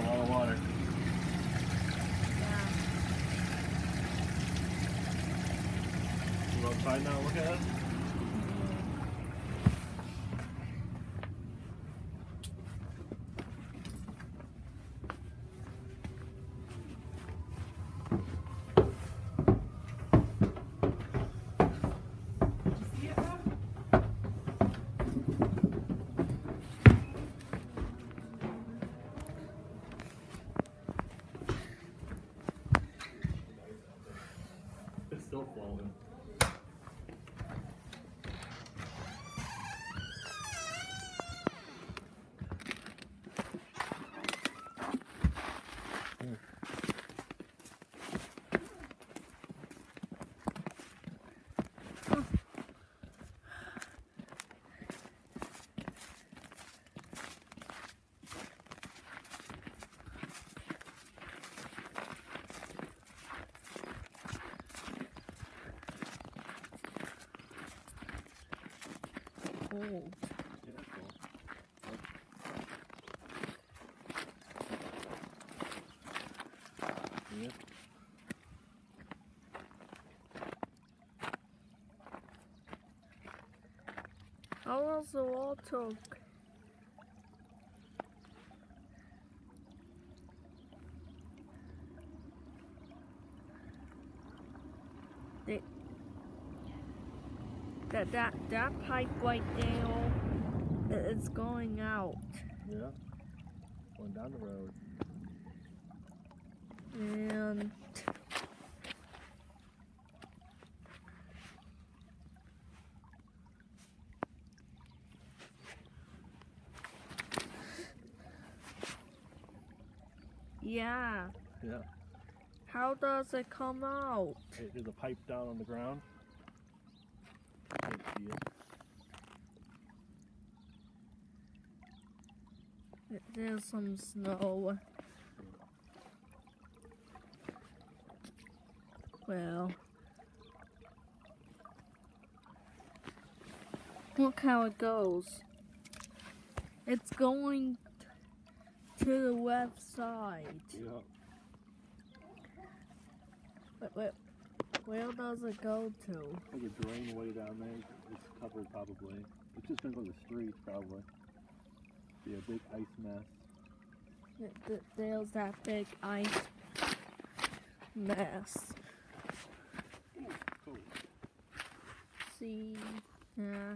A lot of water. Yeah. You outside now, look at it. Still falling. Cold. Yep. How was the water? They- That that that pipe right there it's going out, Yeah. Going down the road. and yeah. Yeah. How does it come out? There's a pipe down on the ground. Can't see it. Th- There's some snow. Well, look how it goes. It's going to the left side. Yeah. But, but where does it go to? Like a drain way down there. It's covered probably. It's just gonna go to the street probably. Be a big ice mess. Th- th- There's that big ice mess. Cool. See, yeah.